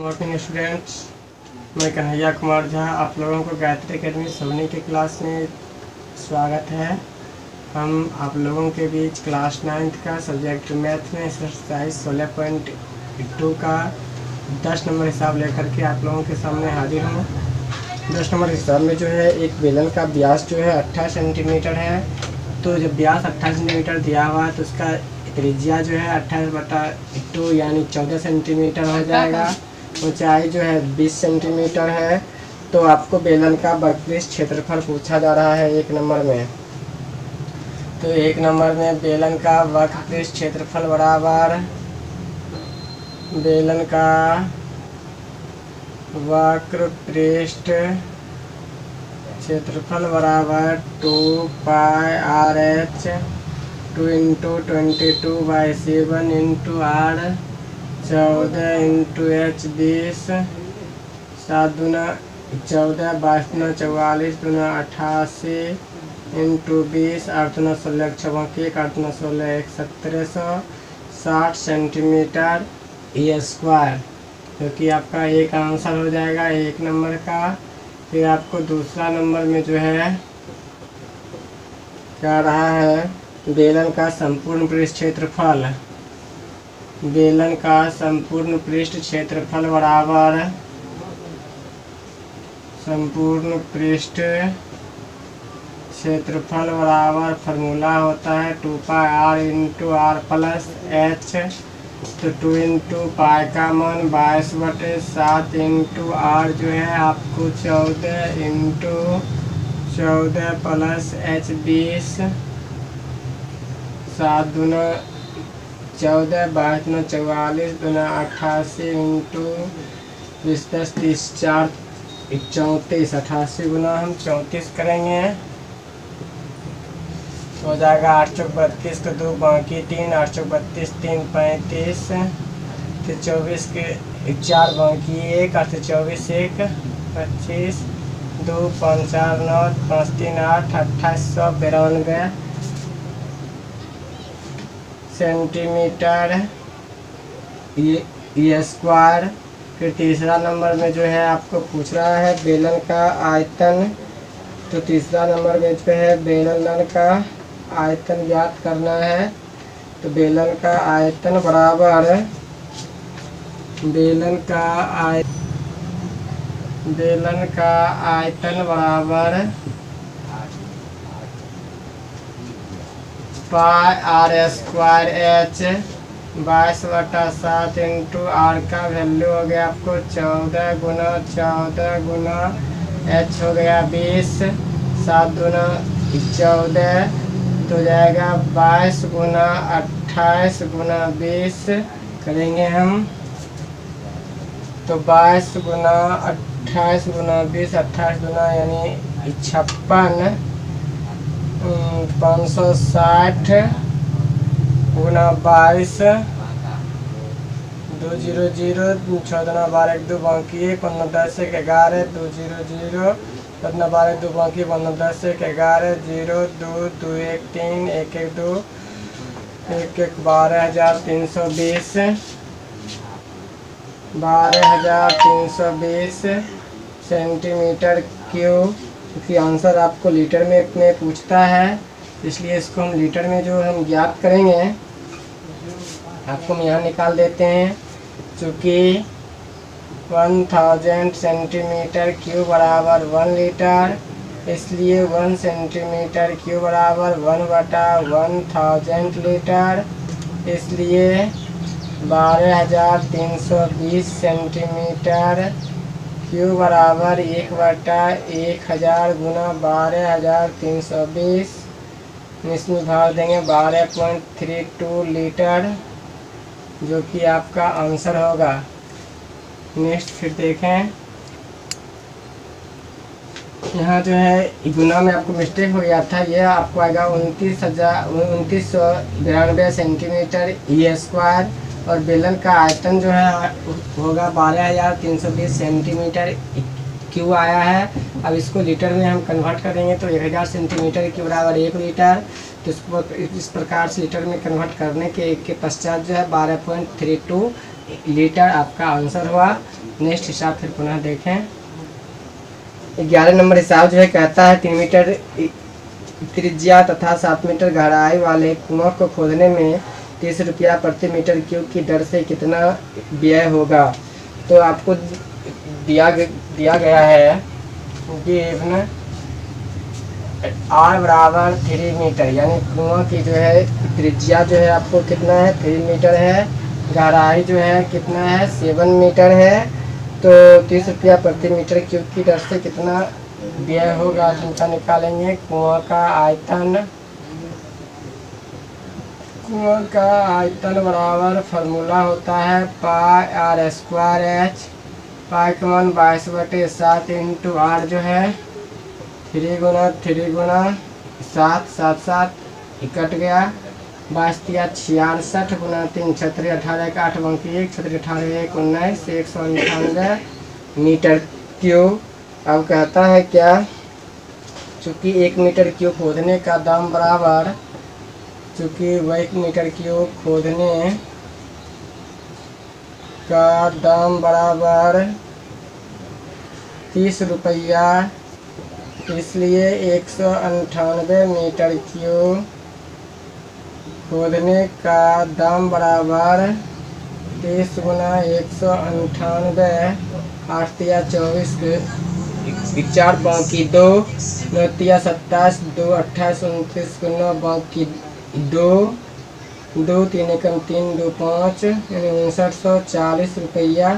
Morning students मैं कन्हैया कुमार झा, आप लोगों को गायत्री अकेडमी सोनी के क्लास में स्वागत है। हम आप लोगों के बीच क्लास नाइन्थ का सब्जेक्ट मैथ में एक्सरसाइज सोलह पॉइंट टू का दस नंबर हिसाब लेकर के आप लोगों के सामने हाजिर हूँ। दस नंबर हिसाब में जो है, एक बेलन का ब्यास जो है अट्ठाईस सेंटीमीटर है। तो जब ब्यास अट्ठाईस सेंटीमीटर दिया हुआ है तो उसका त्रिज्या जो है अट्ठाईस बटा टू यानी चौदह सेंटीमीटर हो जाएगा। ऊंचाई जो है 20 सेंटीमीटर है तो आपको बेलन का वर्कपीस क्षेत्रफल पूछा जा रहा है एक नंबर में। तो एक नंबर में बेलन का वर्कपीस क्षेत्रफल बराबर बेलन का वक्र पृष्ठ क्षेत्रफल बराबर two pi r h two into twenty two by seven into r चौदह इंटू एच बीस, सात दूना चौदह, बाईस दूना चौवालीस, दूना अट्ठासी इंटू बीस, आठ दूना सोलह एक एक आठ दूना सोलह एक सत्रह सौ साठ सेंटीमीटर ई स्क्वायर। क्योंकि आपका एक आंसर हो जाएगा एक नंबर का। फिर आपको दूसरा नंबर में जो है, क्या रहा है? बेलन का संपूर्ण पृष्ठ क्षेत्रफल बेलन का संपूर्ण पृष्ठ क्षेत्रफल बराबर संपूर्ण पृष्ठ क्षेत्रफल बराबर फार्मूला होता है two pi r into r plus h तो टू इंटू पाई का मान बाईस बटे सात इंटू आर जो है आपको चौदह इंटू चौदह प्लस एच बीस सात दूना चौदह बाईस नौ चौवालीस दूना अट्ठासी इंटू बीस दस तीस चार चौंतीस अट्ठासी गुना हम चौंतीस करेंगे। हो जाएगा आठ सौ बत्तीस को दो बाकी तीन, आठ सौ बत्तीस, तीन पैंतीस फिर चौबीस के चार बाकी एक, आठ चौबीस एक, पच्चीस, दो, पाँच, चार, नौ, पाँच, तीन, आठ, अट्ठाईस, सौ, बिरानवे। सेंटीमीटर, ये स्क्वायर फिर तीसरा नंबर में जो है आपको पूछ रहा है बेलन का आयतन। तो तीसरा नंबर में जो है बेलन का आयतन ज्ञात करना है। तो बेलन का आयतन बराबर, बेलन का आय, बेलन का आयतन बराबर पाई आर स्क्वायर एच बाईस बटा सात इंटू आर का वैल्यू हो गया आपको चौदह गुना चौदह गुना एच हो गया बीस, सात गुना चौदह तो जाएगा बाईस गुना अट्ठाईस गुना बीस, करेंगे हम। तो बाईस गुना अट्ठाईस गुना बीस, अट्ठाईस गुना यानी छप्पन। पाँच सौ साठ गुना बाईस, दो ज़ीरो ज़ीरो, छः दुना बारह एक दो बाकी एक, पंद्रह दस एक ग्यारह, दो ज़ीरो ज़ीरो, पंद्रह बारह दो बाकी, पंद्रह दस एक ग्यारह, ज़ीरो दो दो एक तीन, एक एक दो, एक एक बारह हज़ार तीन सौ बीस, बारह हज़ार तीन सौ बीस सेंटीमीटर क्यूब क्योंकि आंसर आपको लीटर में में पूछता है, इसलिए इसको हम लीटर में जो हम ज्ञात करेंगे, आपको हम यहाँ निकाल देते हैं, चूँकि वन थाउज़ेंड सेंटीमीटर क्यूब बराबर वन लीटर इसलिए वन सेंटीमीटर क्यूब बराबर वन बटा वन थाउज़ेंड लीटर इसलिए बारह हज़ार तीन सौ बीस सेंटीमीटर क्यू बराबर एक बटा एक हज़ार गुना बारह हज़ार तीन सौ बीस। इसमें भाग देंगे बारह पॉइंट थ्री टू लीटर जो कि आपका आंसर होगा। नेक्स्ट फिर देखें। यहाँ जो है, गुना में आपको मिस्टेक हो गया था। यह आपको आएगा उनतीस हज़ार, उनतीस सौ बिरानवे सेंटीमीटर ई स्क्वायर और बेलन का आयतन जो है, होगा बारह हज़ार तीन सौ बीस सेंटीमीटर क्यू आया है। अब इसको लीटर में हम कन्वर्ट करेंगे तो एक हज़ार सेंटीमीटर के बराबर एक लीटर। तो इसको इस प्रकार से लीटर में कन्वर्ट करने के के पश्चात जो है बारह पॉइंट थ्री टू लीटर आपका आंसर हुआ। नेक्स्ट हिसाब फिर पुनः देखें। ग्यारह नंबर हिसाब जो है कहता है, तीन मीटर त्रिज्या तथा सात मीटर गहराई वाले कुआँ को खोदने में तीस रुपया प्रति मीटर क्यूब की दर से कितना व्यय होगा? तो आपको दिया दिया गया है गिवन आर बराबर थ्री मीटर, यानी कुआँ की जो है, त्रिज्या जो है आपको कितना है? थ्री मीटर है। गहराई जो है कितना है? सेवन मीटर है। तो तीस रुपया प्रति मीटर क्यूब की दर से कितना व्यय होगा? जिनका निकालेंगे कुआँ का आयतन। कुआँ का आयतन बराबर फार्मूला होता है pi r square h pi का मान बाईस बटे सात इंटू आर जो है थ्री गुना थ्री गुना सात सात सात इकट गया बाईस दिया छियासठ गुना तीन छतरी अठारह एक आठ बंकी एक छतरी अठारह एक उन्नीस एक सौ अंठानवे मीटर क्यूब अब कहता है क्या? चूँकि एक मीटर क्यूब खोदने का दाम बराबर चूँकि एक मीटर क्यूब खोदने का दाम बराबर तीस रुपया, इसलिए एक सौ अंठानवे मीटर क्यूब खोदने का दाम बराबर तीस गुना एक सौ अंठानवे आठ तिया चौबीस चार बाकी दो नौ तिया सत्ताईस, दो अट्ठाईस, उनतीस गुना बाकी दो दो तीन एकम तीन, दो पाँच, यानी उनसठ सौ चालीस रुपया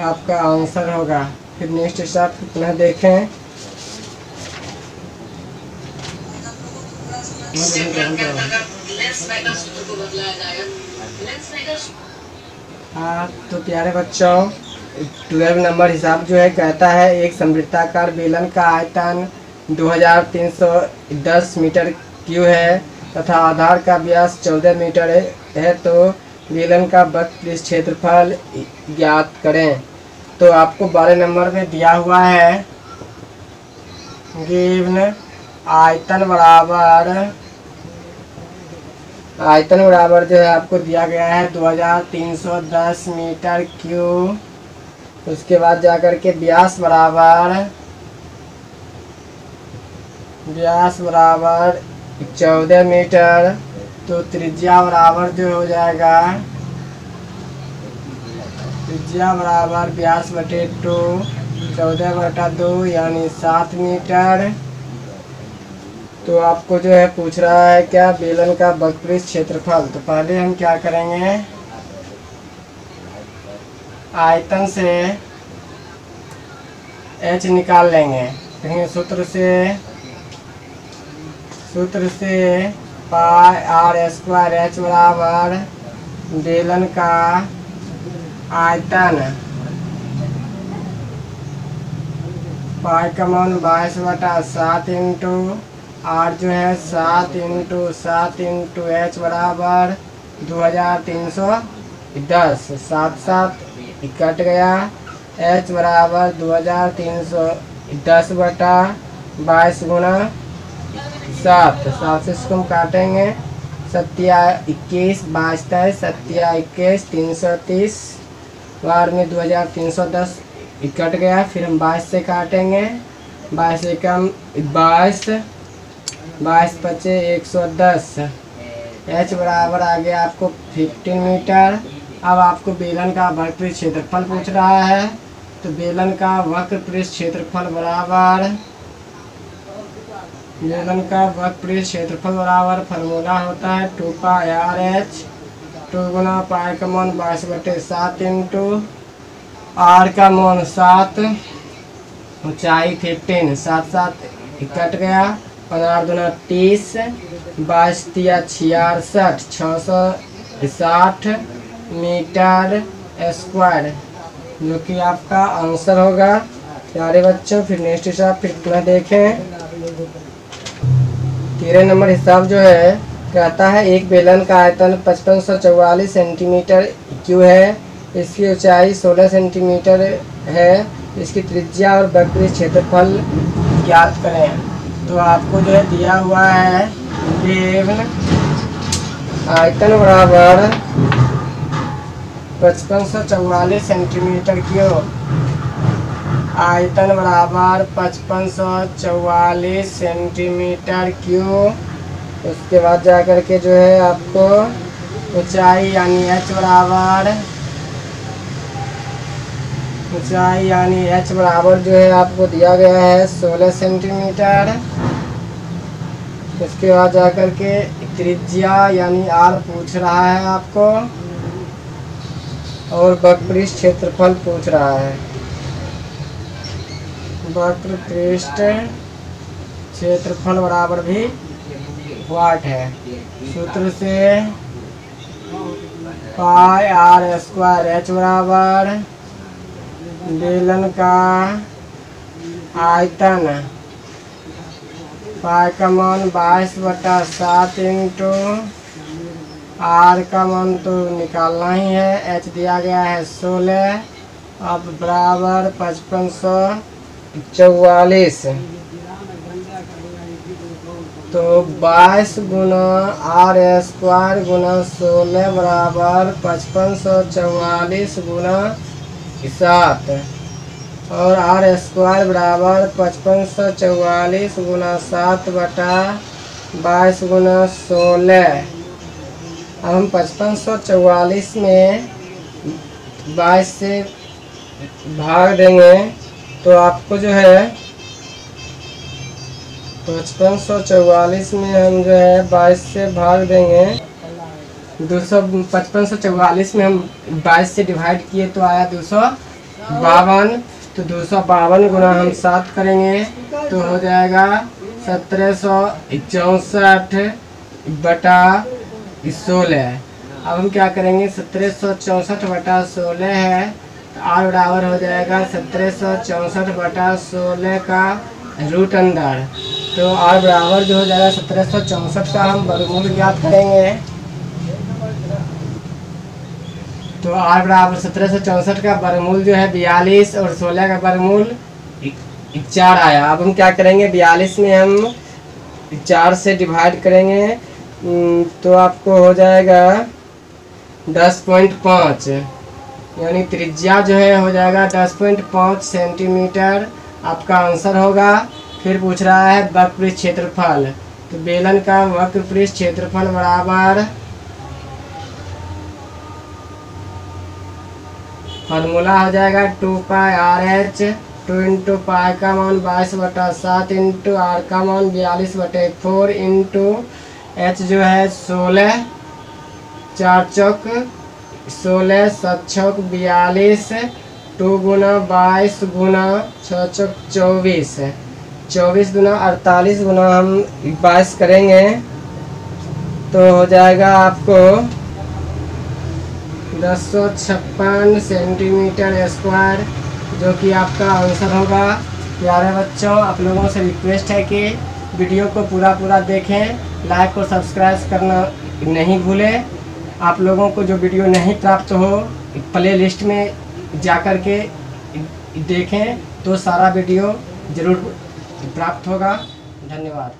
आपका आंसर होगा। फिर नेक्स्ट हिसाब पुनः देखें। हाँ तो प्यारे बच्चों ट्वेल्व नंबर हिसाब जो है कहता है, एक समृद्धाकार बेलन का आयतन 2310 मीटर क्यू है। तथा आधार का व्यास 14 मीटर है तो बेलन का वक्त क्षेत्रफल ज्ञात करें। तो आपको बारह नंबर में दिया हुआ है। गिवन आयतन बराबर आयतन बराबर जो है आपको दिया गया है 2310 मीटर क्यूब। उसके बाद जाकर के व्यास बराबर व्यास बराबर 14 मीटर तो त्रिज्या बराबर जो हो जाएगा, त्रिज्या बराबर व्यास बटे टू चौदह बटा दो, यानी सात मीटर। तो आपको जो है पूछ रहा है, क्या बेलन का बकपृष्ठ क्षेत्रफल? तो पहले हम क्या करेंगे? आयतन से एच निकाल लेंगे। कहेंगे सूत्र से सूत्र से पाई आर स्क्वायर एच बराबर बेलन का आयतन। पाई का मान बाईस बटा सात इंटू आर जो है सात इंटू सात इंटू एच बराबर दो हज़ार तीन सौ दस। सात सात कट गया। एच बराबर दो हज़ार तीन सौ दस बटा बाईस गुना सात सात से इसको हम काटेंगे। सत्या इक्कीस, बाईस तेईस सत्या इक्कीस, तीन सौ तीस। बार में दो हज़ार तीन सौ दस कट गया, फिर हम बाईस से काटेंगे। बाईस से कम, बाईस। बाईस पचे एक सौ दस। एच बराबर आ गया आपको फिफ्टीन मीटर। अब आपको बेलन का वक्र क्षेत्रफल पूछ रहा है। तो बेलन का वक्र पृष्ठ क्षेत्रफल बराबर बेलन का वक्र क्षेत्रफल बराबर फार्मूला होता है two pi r h two गुना पाई का मान बाईस बटे सात इंटू आर का मान सात, ऊंचाई फिफ्टीन सात सात कट गया। पंद्रह दुना तीस, बाईस तिया छियासठ छः सौ साठ मीटर स्क्वायर जो कि आपका आंसर होगा। प्यारे बच्चों, फिर नेक्स्ट हिसाब फिर इतना देखें। तेरह नंबर हिसाब जो है, कहता है, एक बेलन का आयतन पचपन सौ चौवालीस सेंटीमीटर क्यू है। इसकी ऊंचाई सोलह सेंटीमीटर है। इसकी त्रिज्या और बकरी क्षेत्रफल ज्ञात करें। तो आपको जो है दिया हुआ है देवन आयतन बराबर पचपन सौ चौवालीस सेंटीमीटर क्यूब आयतन बराबर पचपन सौ चौवालीस सेंटीमीटर क्यूब। उसके बाद जा कर के जो है आपको ऊंचाई यानी एच बराबर, ऊंचाई यानी एच बराबर जो है आपको दिया गया है सोलह सेंटीमीटर। उसके बाद जा कर के त्रिज्या यानी आर पूछ रहा है आपको, और वक्र क्षेत्रफल पूछ रहा है। वक्र पृष्ठ क्षेत्रफल बराबर भी वाट है। सूत्र से पाई आर स्क्वायर एच बराबर बेलन का आयतन। पाई का मान बाईस बटा सात इंटू आर का मान तो निकालना ही है। एच दिया गया है सोलह, अब बराबर पचपन सौ चौवालीस। तो बाईस गुना आर स्क्वायर गुना सोलह बराबर पचपन सौ चौवालीस गुना सात। और आर स्क्वायर बराबर पचपन सौ चौवालीस गुना सात बटा बाईस गुना सोलह। अब हम पचपन सौ चौवालीस में बाईस से भाग देंगे। तो आपको जो है पचपन सौ चौवालीस में हम जो है बाईस से भाग देंगे। दो सौ, पचपन सौ चौवालीस में हम बाईस से डिवाइड किए तो आया दो सौ बावन। तो दो सौ बावन गुना हम सात करेंगे तो हो जाएगा सत्रह सौ चौंसठ बटा सोलह। अब हम क्या करेंगे? सत्रह सौ चौंसठ बटा सोलह है। आर बराबर हो जाएगा सत्रह सौ चौंसठ बटा सोलह का रूट अंदर। तो आर बराबर जो हो जाएगा सत्रह सौ चौंसठ का हम वर्गमूल ज्ञात करेंगे। तो आर बराबर सत्रह सौ चौंसठ का वर्गमूल जो है बयालीस और सोलह का वर्गमूल चार आया। अब हम क्या करेंगे? बयालीस में हम चार से डिवाइड करेंगे। तो आपको हो जाएगा दस पॉइंट पाँच। यानी त्रिज्या जो है, हो जाएगा दस पॉइंट पाँच सेंटीमीटर। आपका आंसर होगा। फिर पूछ रहा है वक्र क्षेत्रफल। तो बेलन का वक्र पृष्ठ क्षेत्रफल बराबर फार्मूला हो जाएगा two pi r h. Two into pi का मान बाईस बटा सात इंटू आर का मान बयालीस बटे फोर इंटू एच जो है सोलह। चार चौक सोलह सात चौक बयालीस टू गुना बाईस गुना छः चौक चौबीस। चौबीस गुना अड़तालीस गुना हम बाईस करेंगे तो हो जाएगा आपको दस सौ छप्पन सेंटीमीटर स्क्वायर, जो कि आपका आंसर होगा। प्यारे बच्चों, आप लोगों से रिक्वेस्ट है कि वीडियो को पूरा पूरा देखें, लाइक और सब्सक्राइब करना नहीं भूलें। आप लोगों को जो वीडियो नहीं प्राप्त हो प्ले लिस्ट में जा कर के देखें तो सारा वीडियो ज़रूर प्राप्त होगा। धन्यवाद।